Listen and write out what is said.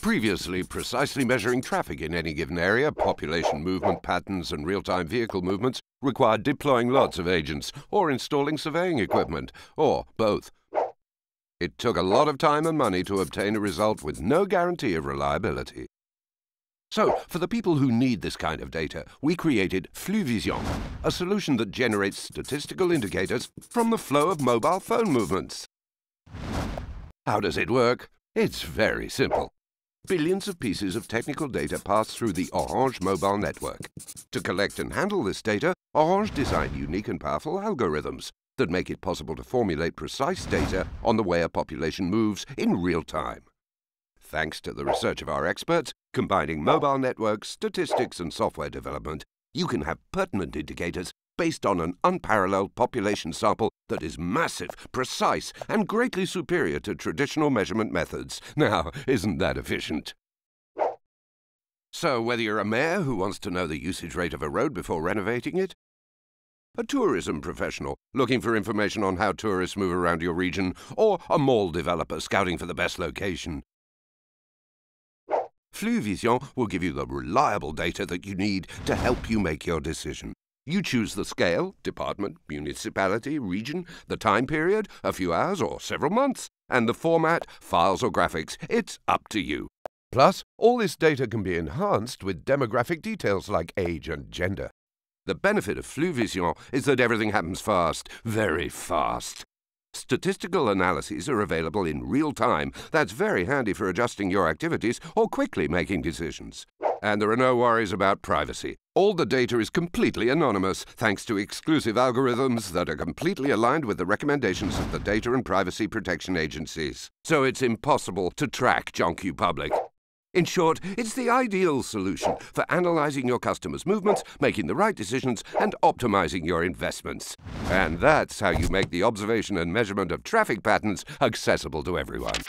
Previously, precisely measuring traffic in any given area, population movement patterns, and real time vehicle movements required deploying lots of agents or installing surveying equipment, or both. It took a lot of time and money to obtain a result with no guarantee of reliability. So, for the people who need this kind of data, we created Flux Vision, a solution that generates statistical indicators from the flow of mobile phone movements. How does it work? It's very simple. Billions of pieces of technical data pass through the Orange mobile network. To collect and handle this data, Orange designed unique and powerful algorithms that make it possible to formulate precise data on the way a population moves in real time. Thanks to the research of our experts, combining mobile networks, statistics, and software development, you can have pertinent indicators based on an unparalleled population sample that is massive, precise, and greatly superior to traditional measurement methods. Now, isn't that efficient? So, whether you're a mayor who wants to know the usage rate of a road before renovating it, a tourism professional looking for information on how tourists move around your region, or a mall developer scouting for the best location, Flux Vision will give you the reliable data that you need to help you make your decision. You choose the scale, department, municipality, region, the time period, a few hours or several months, and the format, files or graphics. It's up to you. Plus, all this data can be enhanced with demographic details like age and gender. The benefit of Flux Vision is that everything happens fast, very fast. Statistical analyses are available in real time. That's very handy for adjusting your activities or quickly making decisions. And there are no worries about privacy. All the data is completely anonymous, thanks to exclusive algorithms that are completely aligned with the recommendations of the data and privacy protection agencies. So it's impossible to track John Q. Public. In short, it's the ideal solution for analyzing your customers' movements, making the right decisions, and optimizing your investments. And that's how you make the observation and measurement of traffic patterns accessible to everyone.